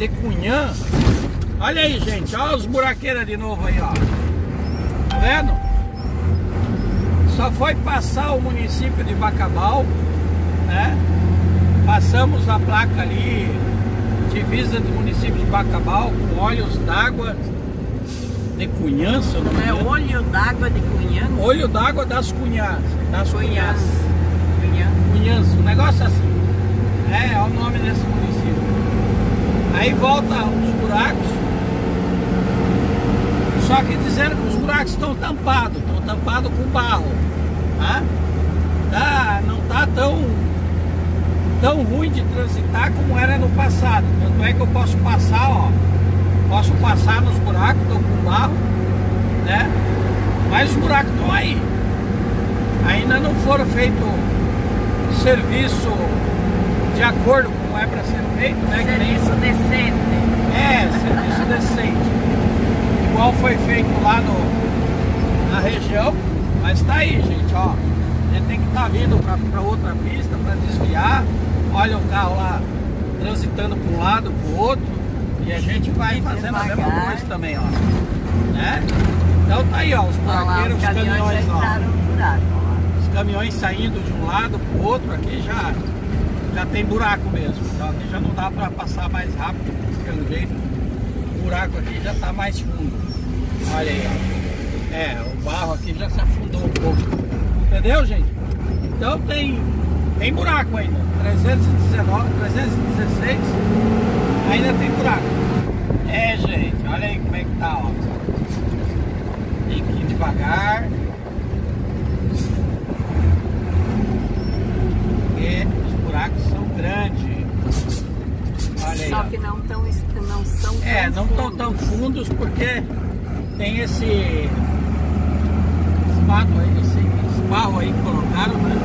de Cunhã. Olha aí, gente, olha os buraqueiros de novo aí, ó. Tá vendo? Só foi passar o município de Bacabal, né? Passamos a placa ali, divisa do município de Bacabal, com olhos d'água de Cunhã, se eu não me É engano. olho d'água de Cunhã. Olho d'água das Cunhãs. Das Cunhãs. Cunhã. Cunhãs, um negócio assim. É, é o nome desse município. Aí volta os buracos. Só que dizendo que os buracos estão tampados, estão tampados com barro. Tá? Tá, não tá tão, tão ruim de transitar como era no passado. Tanto é que eu posso passar, ó. Posso passar nos buracos, estão com barro, né? Mas os buracos estão aí. Ainda não foram feito serviço de acordo com é para ser feito, né? Que nem- Serviço decente. é, serviço decente. Igual foi feito lá no, na região. Mas tá aí, gente, ó. A gente tem que estar vindo para outra pista para desviar. Olha o carro lá transitando para um lado, para o outro. E a gente vai fazendo a mesma coisa também, ó. Né? Então tá aí, ó, os buraqueiros, os caminhões ó. Os caminhões saindo de um lado para o outro aqui já, já tem buraco mesmo. Então aqui já não dá para passar mais rápido, pelo jeito. O buraco aqui já está mais fundo. Olha aí, ó. É, o barro aqui já se afundou um pouco. Entendeu, gente? Então tem, tem buraco ainda. 319, 316 ainda tem buraco. É, gente, olha aí como é que tá, ó. Tem que ir devagar. Os buracos são grandes. Olha. Só que não, tão, não são É, tão não estão fundos. tão fundos porque tem esse, esse mato aí, esse, barro aí que colocaram, né?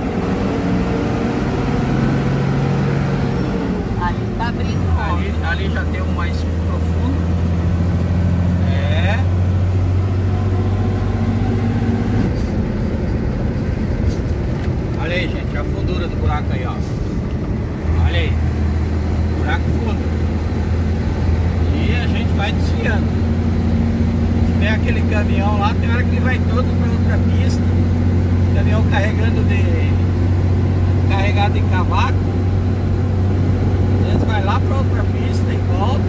Ali tá abrindo Ali, ali já tem um mais profundo. É. Olha aí, gente, a fundura do buraco aí, ó. Olha aí. Buraco fundo. E a gente vai desviando. Se tem aquele caminhão lá, tem hora que ele vai todo para outra pista. Caminhão carregando de. carregado de cavaco. Eles vai lá para outra pista e volta,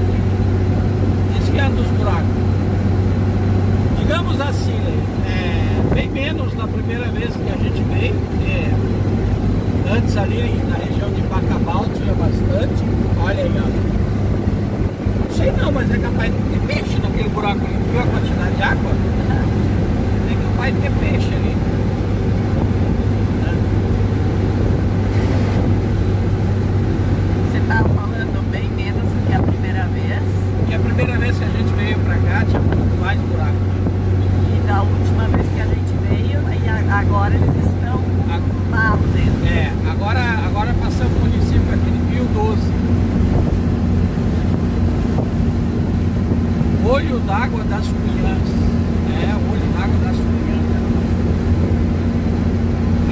desviando dos buracos. Digamos assim, é, bem menos na primeira vez que a gente veio, antes ali na região de Bacabal tinha bastante. Olha aí, ó. Não sei não, mas é capaz de ter peixe naquele buraco ali. Viu a quantidade de água? É capaz de ter peixe ali. Você tava falando bem menos do que a primeira vez. E a primeira vez que a gente veio pra cá tinha muito mais buraco. né? E da última vez que a gente veio, e a- agora eles estão com barro dentro. É, agora, agora passamos o município aqui de Rio 12. Olho d'água das Cunhãs. É, o olho d'água das Cunhãs.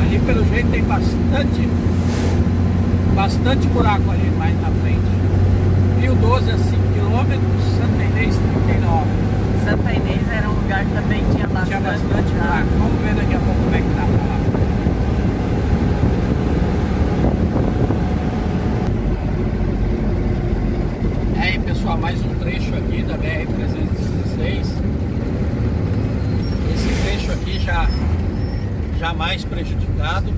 Ali pelo jeito tem bastante, bastante buraco ali mais na frente. Rio 12 é 5 km, Santa Inês 39. Santa Inês era um lugar que também tinha bastante, Tinha bastante buraco. Vamos ver daqui a pouco como é que tá pra lá. É aí pessoal, mais um trecho aqui da BR-316. Esse trecho aqui já, já mais prejudicado.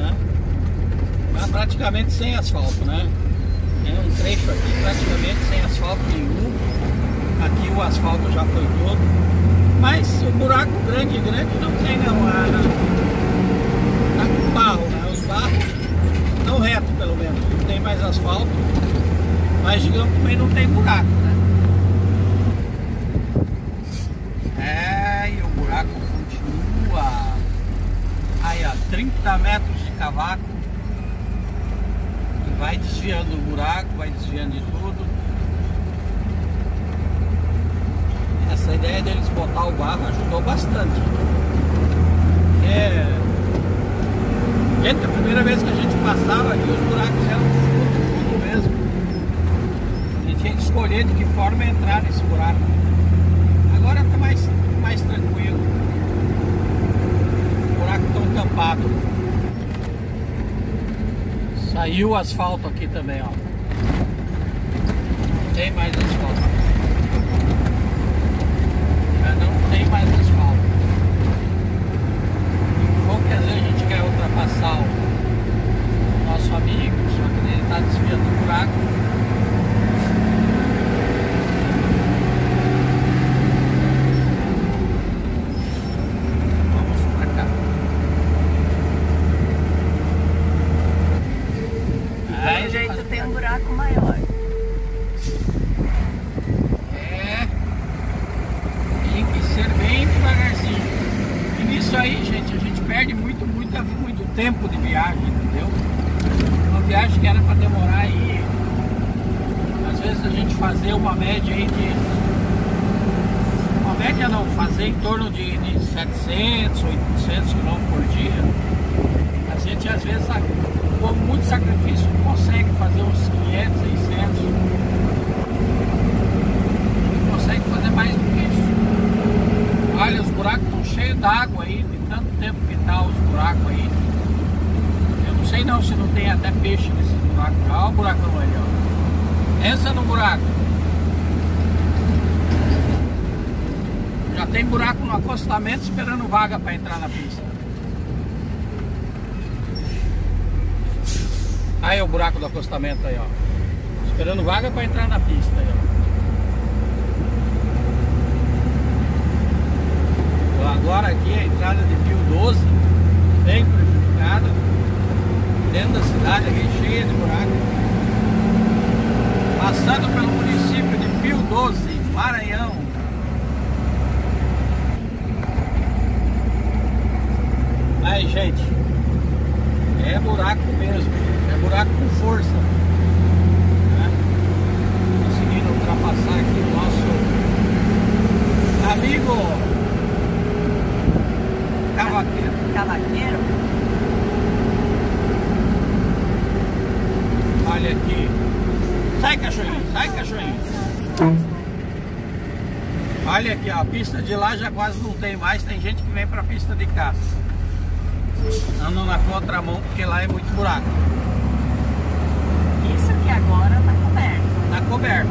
Né? Praticamente sem asfalto, né? É um trecho aqui praticamente sem asfalto nenhum. Aqui o asfalto já foi todo. Mas o buraco grande, grande não tem não. Ah, Tá com barro, né? Os barros não reto pelo menos. Não tem mais asfalto. Mas digamos também não tem buraco, né? É, e o buraco continua. Ó, 30 metros de cavaco. E vai desviando o buraco, vai desviando de tudo. Essa ideia deles botar o barro ajudou bastante. É... Gente, a primeira vez que a gente passava aqui, os buracos eram fundo, fundo mesmo. A gente tinha que escolher de que forma entrar nesse buraco. Agora tá mais, mais tranquilo. O buraco tão tampado. Saiu o asfalto aqui também, ó. Tem mais asfalto. Já não tem mais asfalto. Bom que às vezes a gente quer ultrapassar o nosso amigo, só que ele está desviando do buraco. Vamos pra cá. Aí, Pelo jeito tem um buraco maior. É. Tem que ser bem devagarzinho. E nisso aí, gente, a gente perde muito, muito, muito tempo de viagem, entendeu? Uma viagem que era para demorar aí. Às vezes a gente fazer uma média aí de. Uma média não, fazer em torno de, de 700, 800 quilômetros por dia. A gente às vezes, com muito sacrifício, consegue fazer uns 500, 600 consegue fazer mais do que isso. Olha, os buracos estão cheios d'água aí, de tanto tempo que tá os buracos aí. Eu não sei não se não tem até peixe nesses buracos. Olha o buracão ali, ó. Entra no buraco. Já tem buraco no acostamento esperando vaga para entrar na pista. Aí o buraco do acostamento aí, ó. Esperando vaga para entrar na pista aí, ó. Agora aqui a entrada de Pio 12, bem prejudicada. Dentro da cidade aqui cheia de buraco. Passando pelo município de Pio 12, Maranhão. Aí gente, é buraco mesmo, é buraco com força. Né? Conseguindo ultrapassar aqui o nosso amigo Cavaqueiro. Cavaqueiro? Olha aqui. Sai, cachorrinho, sai, cachorrinho. Olha aqui, ó, a pista de lá já quase não tem mais. Tem gente que vem pra pista de cá. Andam na contramão porque lá é muito buraco. Isso aqui agora tá coberto. Tá coberto.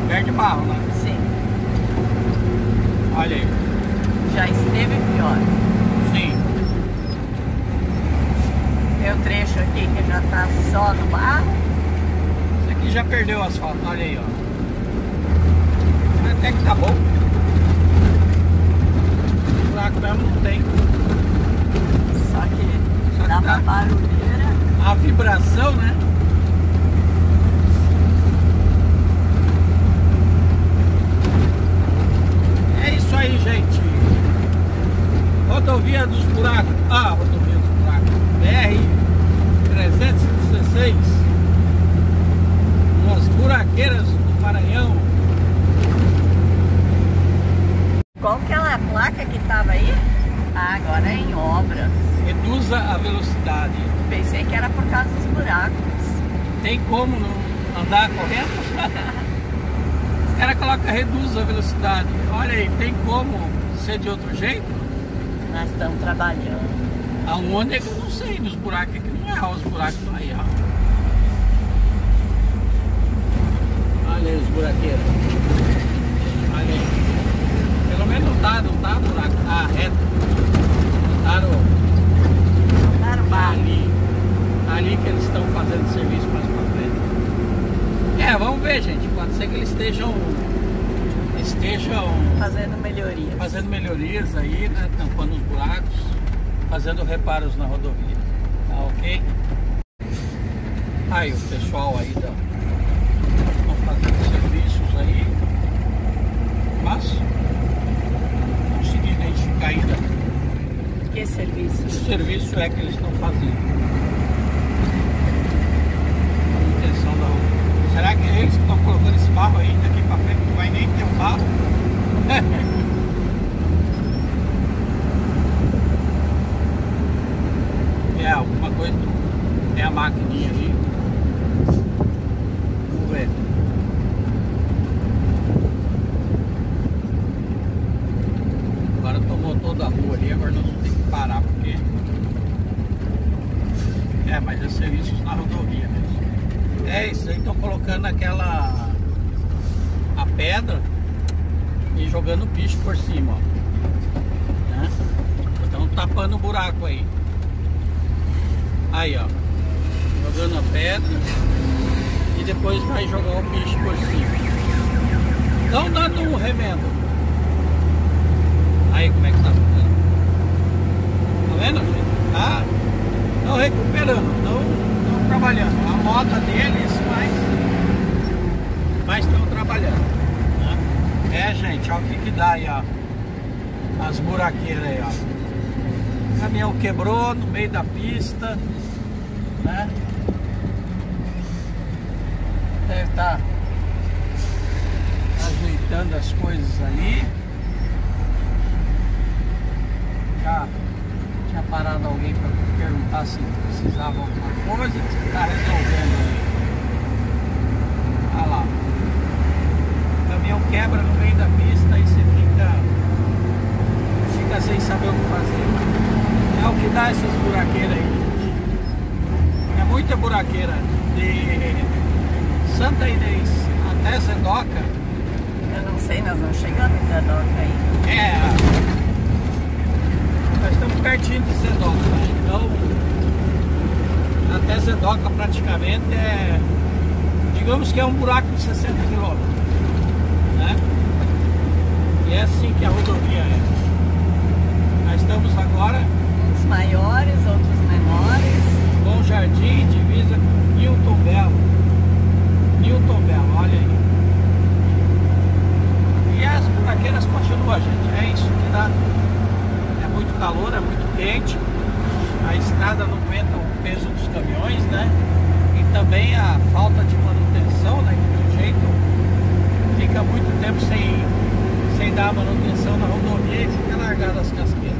Coberto de barro, né? Sim. Olha aí. Já esteve pior. Sim. Tem um trecho aqui que já tá só no barro. Esse aqui já perdeu o asfalto, olha aí, ó. Até que tá bom. Buraco mesmo não tem. Que dá uma barulheira. A vibração, né? É isso aí, gente. Rodovia dos Buracos. Ah, rodovia dos Buracos. BR 316. Nas buraqueiras do Maranhão. Qual que é a placa que tava aí? Ah, agora é em obras. Reduza a velocidade. Pensei que era por causa dos buracos. Tem como não andar correndo? Os caras colocam reduz a velocidade. Olha aí, tem como ser de outro jeito? Nós estamos trabalhando. Aonde é que eu não sei, nos buracos aqui não é, ó, os buracos estão aí, ó. Olha aí os buraqueiros. Olha aí. Pelo menos não tá, não tá buraco, tá reto. Tá no, tá ali. Ali que eles estão fazendo serviço mais pra frente. É, vamos ver, gente. Pode ser que eles estejam. Estejam Fazendo melhorias. fazendo melhorias aí, né? Tampando os buracos, fazendo reparos na rodovia. Tá ok? Aí o pessoal aí da. Estão fazendo serviços aí. Mas não consegui identificar ainda Que serviço? que serviço é que eles estão fazendo. Manutenção da rodovia. Será que é eles que estão colocando esse barro aí daqui pra frente? Não vai nem ter um barro? maquininha ali. Vamos ver. Agora tomou toda a rua ali, agora nós vamos ter que parar porque. É, mas é É isso aí, estão colocando aquela a pedra e jogando picho por cima, ó. Né? Estão tapando o buraco aí. Aí, ó. Jogando a pedra e depois vai jogar o picho por cima. Estão dando um remendo. Aí como é que tá ficando? Tá vendo, gente? Tá? Estão recuperando, estão trabalhando. A moda deles, mas mas estão trabalhando. Né? É, gente, olha o que, que dá aí, ó. As buraqueiras aí, ó. O caminhão quebrou no meio da pista, né? Deve estar tá ajeitando as coisas ali. Já tinha parado alguém para perguntar se precisava alguma coisa, que está resolvendo ali. Olha lá. O caminhão quebra no meio da pista e você fica, fica sem saber o que fazer. É o que dá essas buraqueiras aí. É muita buraqueira de Santa Inês até Zedoca. Eu não sei, nós vamos chegando em Zedoca aí. É. Nós estamos pertinho de Zedoca, né? então Zedoca praticamente é, digamos que é um buraco de 60 quilômetros, né? E é assim que a rodovia é. Nós estamos agora... Uns maiores, outros menores. Bom Jardim, divisa com Newton Belo. Newton Belo, olha aí. E as buraqueiras continuam, gente. É isso que dá muito calor, é muito quente, a estrada não aguenta o peso dos caminhões, né? E também a falta de manutenção, né? Que do jeito fica muito tempo sem, sem dar manutenção na rodovia e fica largada as casquetas.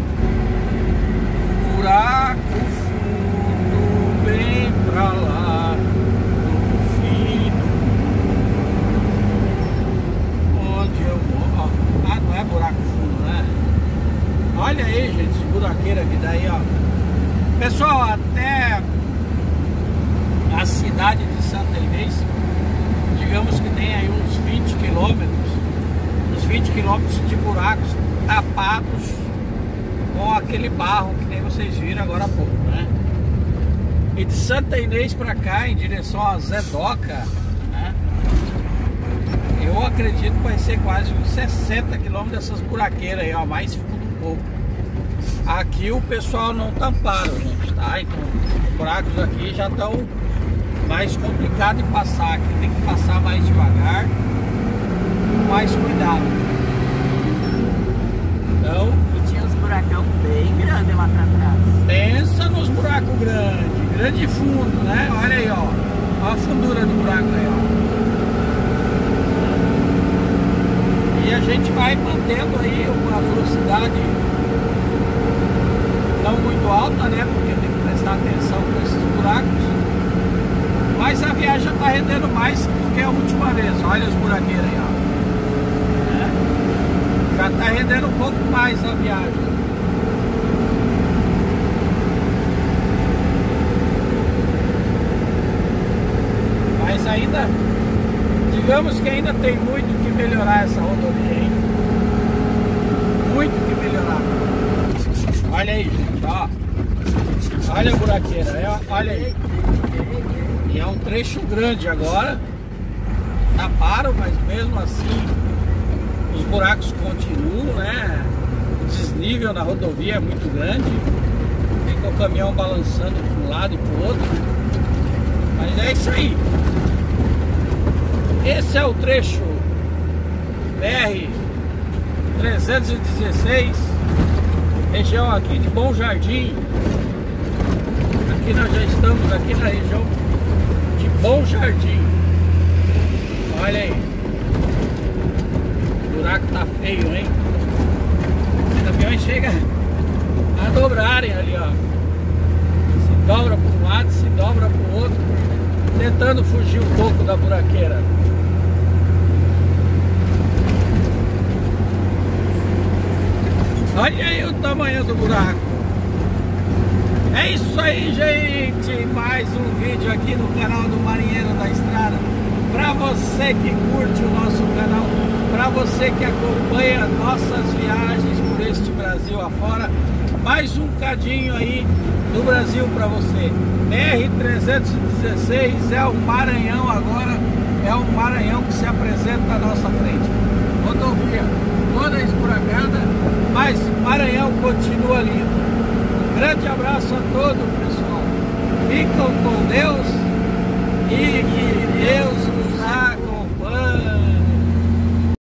Buraco fundo bem pra lá do fim onde eu moro. Ah, não é buraco fundo, né? Olha aí, gente, buraqueira que daí, ó. Pessoal, até a cidade de Santa Inês, digamos que tem aí uns 20 quilômetros, uns 20 quilômetros de buracos tapados com aquele barro que nem vocês viram agora há pouco, né? E de Santa Inês para cá, em direção a Zedoca, né? Eu acredito que vai ser quase uns 60 quilômetros dessas buraqueiras aí, ó, mais fundo um pouco. Aqui o pessoal não tamparam, gente, tá? Então os buracos aqui já estão mais complicados de passar. Aqui tem que passar mais com mais cuidado. Então. E tinha uns buracão bem grandes lá pra trás. Pensa nos buracos grandes, grande fundo, né? Olha aí, ó. Olha a fundura do buraco aí, ó. E a gente vai mantendo aí uma velocidade não muito alta, né? Porque tem que prestar atenção com esses buracos. Mas a viagem já está rendendo mais do que a última vez. Olha as buraqueiras aí, ó. Já está rendendo um pouco mais a viagem. Mas ainda, digamos que ainda tem muito que melhorar essa rodovia, hein? Muito que melhorar. Olha aí, gente, ó. Olha a buraqueira, é, olha aí. E é um trecho grande agora. Taparam, mas mesmo assim os buracos continuam, né? O desnível na rodovia é muito grande. Fica o caminhão balançando para um lado e para outro. Mas é isso aí. Esse é o trecho BR 316, região aqui de Bom Jardim. Aqui nós já estamos aqui na região de Bom Jardim. Olha aí. O buraco feio, hein? Os caminhões chegam a dobrarem ali, ó. Se dobra para um lado, se dobra para o outro, tentando fugir um pouco da buraqueira. Olha aí o tamanho do buraco. É isso aí, gente. Mais um vídeo aqui no canal do Marinheiro da Estrada. Para você que curte o nosso canal, você que acompanha nossas viagens por este Brasil afora, mais um cadinho aí do Brasil para você. BR-316 é o Maranhão agora, é o Maranhão que se apresenta à nossa frente. Rodovia toda esburacada, mas Maranhão continua lindo. Um grande abraço a todos, pessoal. Ficam com Deus e que